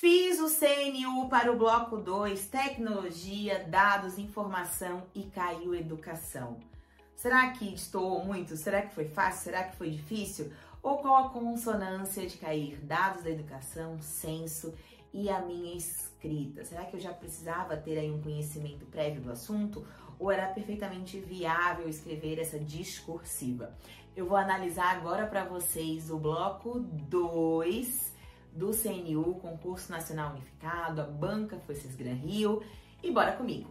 Fiz o CNU para o bloco 2, tecnologia, dados, informação e caiu educação. Será que estou muito? Será que foi fácil? Será que foi difícil? Ou qual a consonância de cair dados da educação, censo e a minha escrita? Será que eu já precisava ter aí um conhecimento prévio do assunto? Ou era perfeitamente viável escrever essa discursiva? Eu vou analisar agora para vocês o bloco 2 do CNU, Concurso Nacional Unificado, a banca foi Gran Rio. E bora comigo!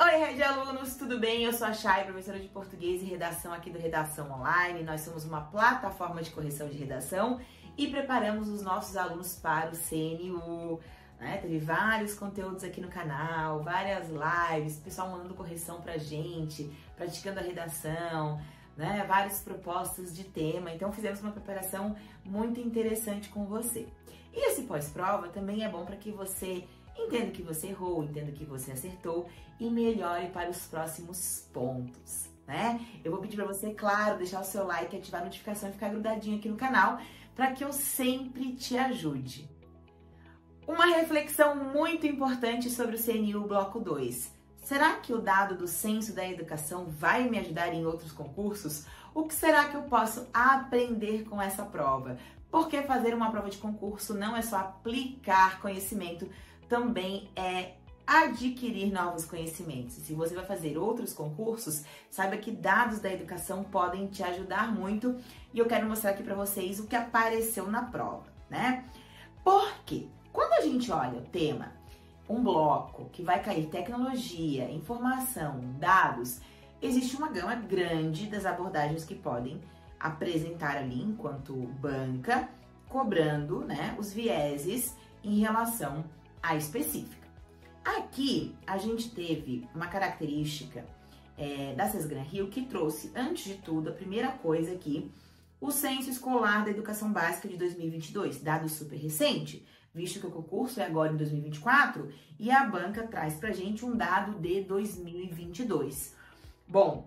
Oi, rede alunos, tudo bem? Eu sou a Chay, professora de português e redação aqui do Redação Online. Nós somos uma plataforma de correção de redação e preparamos os nossos alunos para o CNU. Né? Teve vários conteúdos aqui no canal, várias lives, pessoal mandando correção pra gente, praticando a redação, né? Várias propostas de tema. Então fizemos uma preparação muito interessante com você. E esse pós-prova também é bom para que você entenda que você errou, entenda que você acertou e melhore para os próximos pontos. Né? Eu vou pedir para você, claro, deixar o seu like, ativar a notificação e ficar grudadinho aqui no canal para que eu sempre te ajude. Uma reflexão muito importante sobre o CNU Bloco 2. Será que o dado do censo da educação vai me ajudar em outros concursos? O que será que eu posso aprender com essa prova? Porque fazer uma prova de concurso não é só aplicar conhecimento, também é adquirir novos conhecimentos. Se você vai fazer outros concursos, saiba que dados da educação podem te ajudar muito e eu quero mostrar aqui para vocês o que apareceu na prova, né? Porque quando a gente olha o tema um bloco que vai cair tecnologia, informação, dados, existe uma gama grande das abordagens que podem apresentar ali enquanto banca, cobrando né, os vieses em relação à específica. Aqui a gente teve uma característica é, da Sesgran Rio que trouxe, antes de tudo, a primeira coisa aqui, o Censo Escolar da Educação Básica de 2022, dado super recente, visto que o concurso é agora em 2024 e a banca traz para gente um dado de 2022. Bom,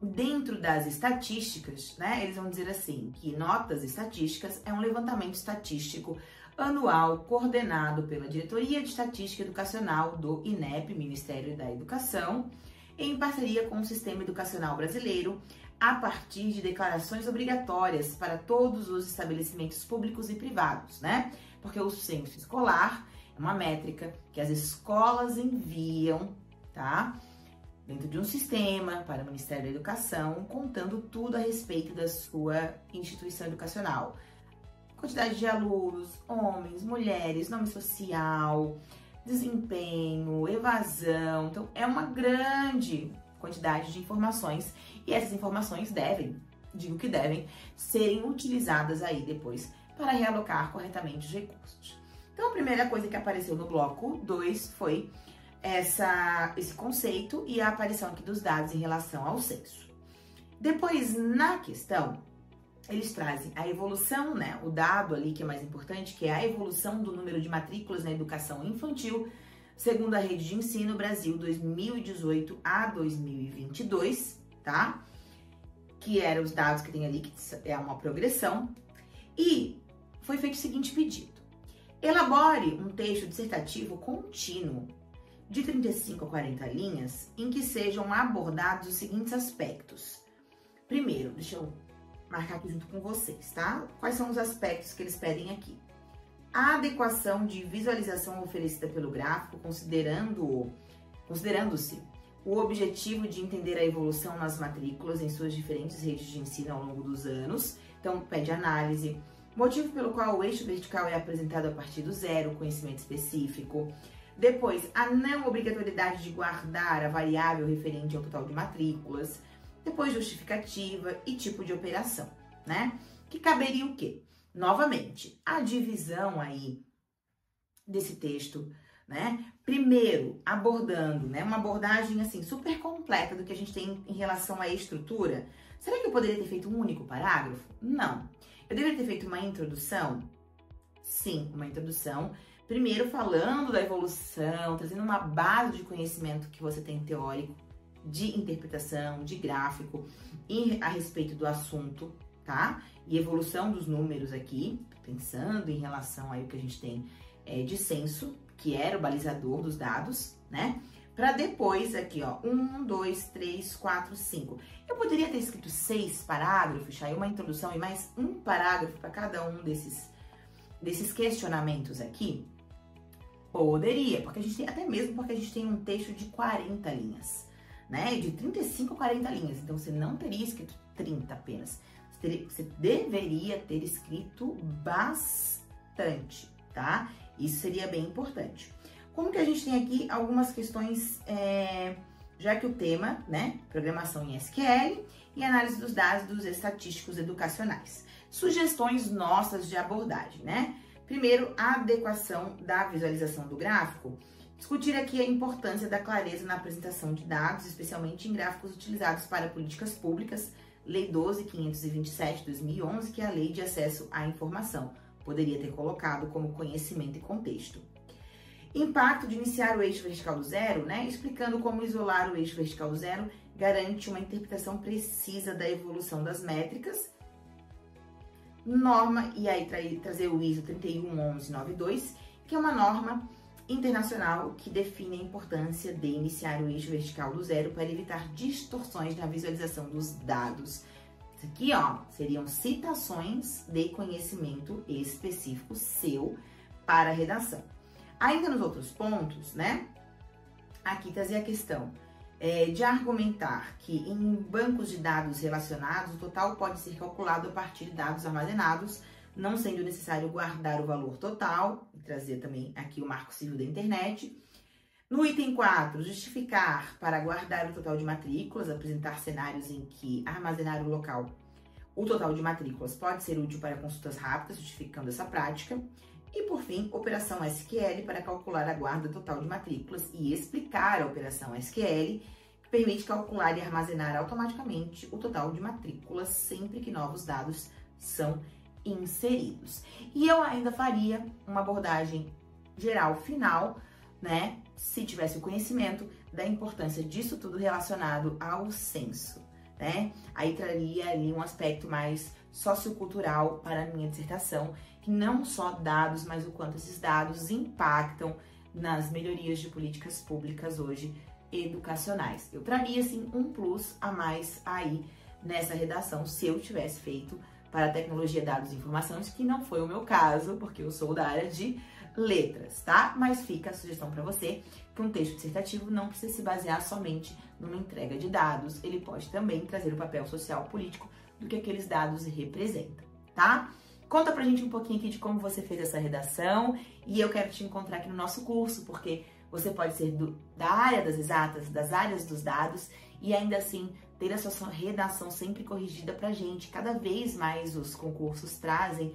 dentro das estatísticas, né, eles vão dizer assim que notas estatísticas é um levantamento estatístico anual coordenado pela Diretoria de Estatística Educacional do INEP, Ministério da Educação, em parceria com o Sistema Educacional Brasileiro, a partir de declarações obrigatórias para todos os estabelecimentos públicos e privados, né? porque o censo escolar é uma métrica que as escolas enviam, tá? Dentro de um sistema para o Ministério da Educação, contando tudo a respeito da sua instituição educacional. Quantidade de alunos, homens, mulheres, nome social, desempenho, evasão. Então, é uma grande quantidade de informações e essas informações devem, digo que devem, serem utilizadas aí depois para realocar corretamente os recursos. Então, a primeira coisa que apareceu no bloco 2 foi essa, esse conceito e a aparição aqui dos dados em relação ao censo. Depois, na questão, eles trazem a evolução, né? O dado ali que é mais importante, que é a evolução do número de matrículas na educação infantil, segundo a rede de ensino Brasil 2018 a 2022, tá? Que eram os dados que tem ali, que é uma progressão. E foi feito o seguinte pedido: elabore um texto dissertativo contínuo de 35 a 40 linhas em que sejam abordados os seguintes aspectos. Primeiro, deixa eu marcar aqui junto com vocês, tá? Quais são os aspectos que eles pedem aqui? A adequação de visualização oferecida pelo gráfico, considerando considerando-se o objetivo de entender a evolução nas matrículas em suas diferentes redes de ensino ao longo dos anos. Então, pede análise, motivo pelo qual o eixo vertical é apresentado a partir do zero, conhecimento específico. Depois, a não obrigatoriedade de guardar a variável referente ao total de matrículas. Depois, justificativa e tipo de operação, né? Que caberia o quê? Novamente, a divisão aí desse texto, né? Primeiro, abordando, né, uma abordagem assim super completa do que a gente tem em relação à estrutura. Será que eu poderia ter feito um único parágrafo? Não. Eu deveria ter feito uma introdução? Sim, uma introdução. Primeiro falando da evolução, trazendo uma base de conhecimento que você tem teórico, de interpretação, de gráfico, a respeito do assunto, tá? E evolução dos números aqui, pensando em relação aí o que a gente tem é, de censo, que era o balizador dos dados, né? Para depois aqui, ó, um, dois, três, quatro, cinco. Eu poderia ter escrito seis parágrafos, aí uma introdução e mais um parágrafo para cada um desses, desses questionamentos aqui? Poderia, porque a gente tem, até mesmo porque a gente tem um texto de 40 linhas, né? De 35 a 40 linhas. Então você não teria escrito 30 apenas. Você, teria, você deveria ter escrito bastante, tá? Isso seria bem importante. Como que a gente tem aqui algumas questões, é, já que o tema, né, programação em SQL e análise dos dados estatísticos educacionais. Sugestões nossas de abordagem, né? Primeiro, a adequação da visualização do gráfico. Discutir aqui a importância da clareza na apresentação de dados, especialmente em gráficos utilizados para políticas públicas, Lei 12.527 2011, que é a Lei de Acesso à Informação. Poderia ter colocado como conhecimento e contexto. Impacto de iniciar o eixo vertical do zero, né? Explicando como isolar o eixo vertical do zero garante uma interpretação precisa da evolução das métricas. Norma, e aí tra trazer o ISO 31192, que é uma norma internacional que define a importância de iniciar o eixo vertical do zero para evitar distorções na visualização dos dados. Aqui, ó, seriam citações de conhecimento específico seu para a redação. Ainda nos outros pontos, né? Aqui trazer a questão é, de argumentar que em bancos de dados relacionados, o total pode ser calculado a partir de dados armazenados, não sendo necessário guardar o valor total, trazer também aqui o marco civil da internet. No item 4, justificar para guardar o total de matrículas, apresentar cenários em que armazenar o local, o total de matrículas pode ser útil para consultas rápidas, justificando essa prática. E por fim, operação SQL para calcular a guarda total de matrículas e explicar a operação SQL, que permite calcular e armazenar automaticamente o total de matrículas sempre que novos dados são inseridos. E eu ainda faria uma abordagem geral final, né, se tivesse o conhecimento da importância disso tudo relacionado ao censo, né? Aí traria ali um aspecto mais sociocultural para a minha dissertação que não só dados, mas o quanto esses dados impactam nas melhorias de políticas públicas hoje educacionais. Eu traria assim um plus a mais aí nessa redação se eu tivesse feito para tecnologia, dados e informações, que não foi o meu caso, porque eu sou da área de letras, tá? Mas fica a sugestão para você que um texto dissertativo não precisa se basear somente numa entrega de dados, ele pode também trazer o papel social político do que aqueles dados representam, tá? Conta pra gente um pouquinho aqui de como você fez essa redação e eu quero te encontrar aqui no nosso curso, porque você pode ser do, da área das exatas, das áreas dos dados e ainda assim ter a sua redação sempre corrigida pra gente. Cada vez mais os concursos trazem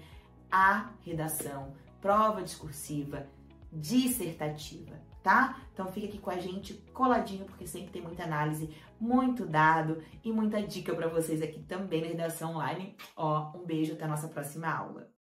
a redação, prova discursiva, dissertativa, tá? Então fica aqui com a gente coladinho, porque sempre tem muita análise, muito dado e muita dica para vocês aqui também na redação online. Ó, um beijo até a nossa próxima aula.